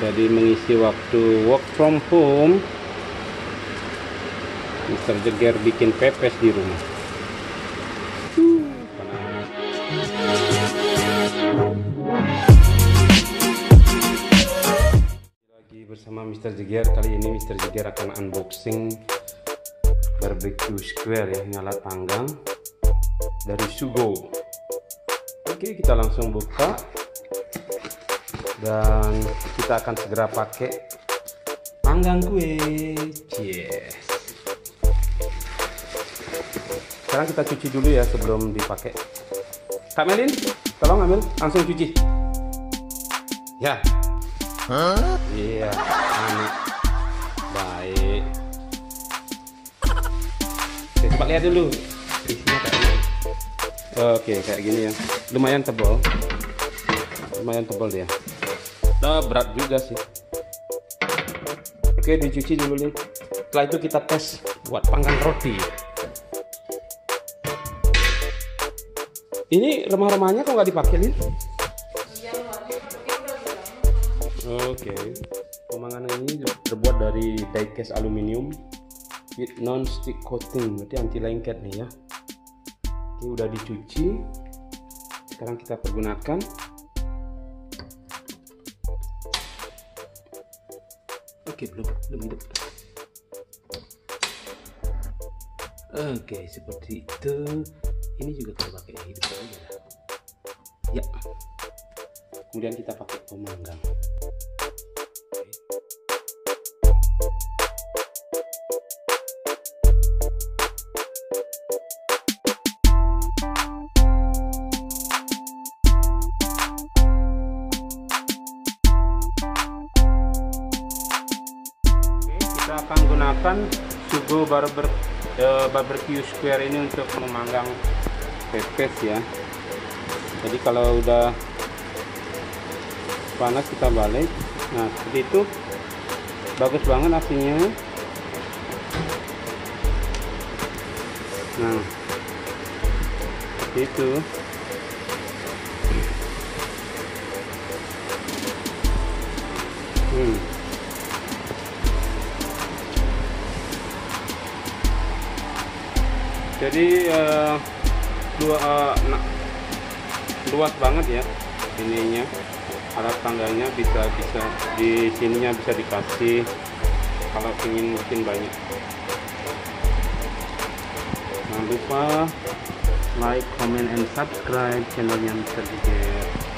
jadi mengisi waktu work from home Mister Jeger bikin pepes di rumah. Lagi bersama Mister Jeger kali ini Mister Jeger akan unboxing barbecue square ya ini alat panggang dari Sugo. Oke kita langsung buka dan kita akan segera pakai panggang kue. Yes. Sekarang kita cuci dulu ya sebelum dipakai. Kak Melin tolong ambil langsung cuci. Ya. Iya anu baik. Oke, coba lihat dulu. Isinya kayak gini. Oke kayak gini ya. Lumayan tebal. Lumayan tebal dia nah berat juga sih. Oke dicuci dulu nih. Setelah itu kita tes buat panggang roti. Ini remah-remahnya kok nggak dipakai nih Oke, pemanganan ini terbuat dari diecast aluminium with non-stick coating, berarti anti lengket nih ya. Ini udah dicuci, sekarang kita pergunakan. Oke, belum belum hidup. Oke, seperti itu. Ini juga kita pakai hidup aja. Ya. Kemudian kita pakai pemanggang. Akan gunakan sugo barber eh, barbecue square ini untuk memanggang pepes ya. Jadi kalau udah panas kita balik. Nah seperti itu. Bagus banget apinya. Nah itu. Hmm. Jadi uh, dua uh, nah, luas banget ya ininya alat tangganya bisa bisa di sininya bisa dikasih kalau ingin bikin banyak jangan lupa like comment and subscribe channelnya Mr. Jiger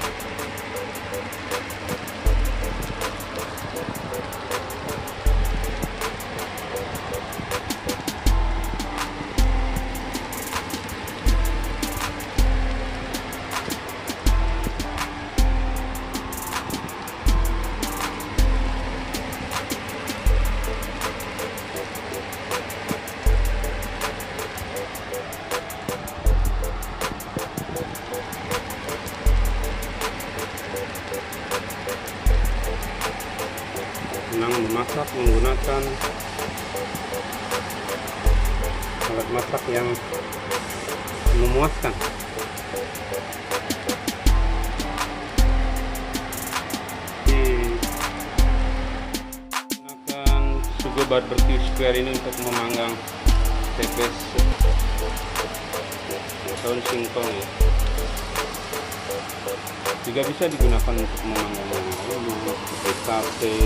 memasak menggunakan alat masak yang memuaskan. Gunakan sugo barbecue square ini untuk memanggang pepes daun singkong ya. Juga bisa digunakan untuk memanggang ulu, sate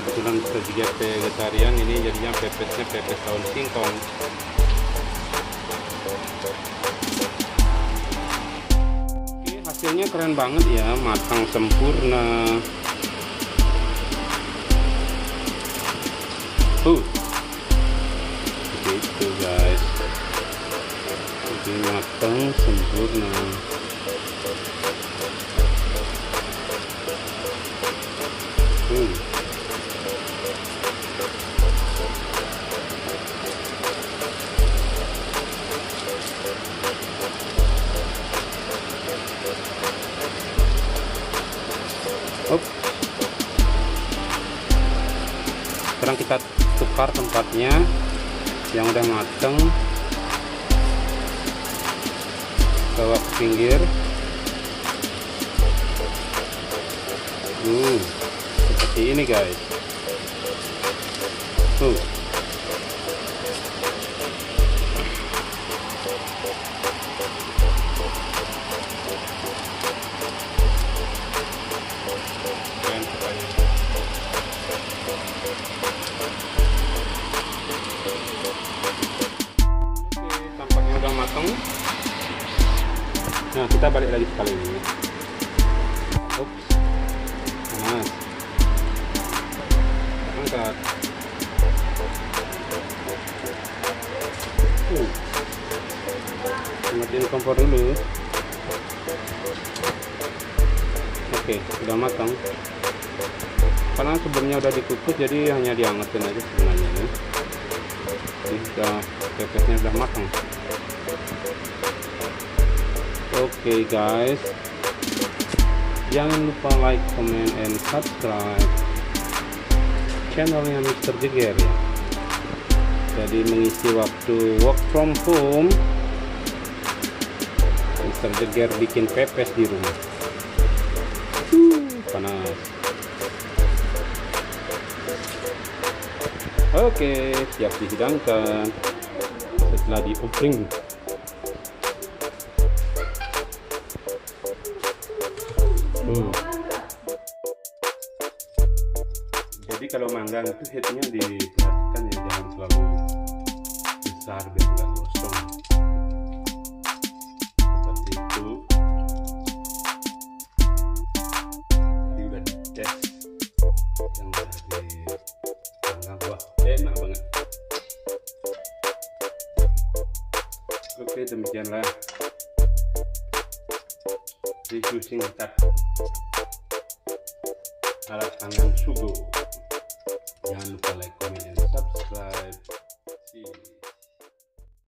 kebetulan kita juga vegetarian ini jadinya pepesnya pepes daun singkong. Oke, hasilnya keren banget ya matang sempurna. Uh gitu guys. Jadi matang sempurna sekarang kita tukar tempatnya yang udah mateng. Bawa ke pinggir. Hmm, seperti ini guys. Tuh nah kita balik lagi sekali ini. Ups. panas angkat. Uh. matiin kompor dulu oke udah matang. Karena sebelumnya udah dikukus jadi hanya diangetin aja sebenarnya ini ini sudah pepesnya udah matang okay, guys jangan lupa like comment and subscribe channelnya Mr. Jeger ya jadi mengisi waktu work from home Mr. Jeger bikin pepes di rumah panas Oke, siap dihidangkan setelah diopring. Kalau manggang itu headnya diperhatikan ya jangan terlalu besar biar nggak gosong. Seperti itu. Jadi udah dites yang udah di manggang wah enak banget. Oke demikianlah review singkat alat tangan sugo Y'all look like comedians.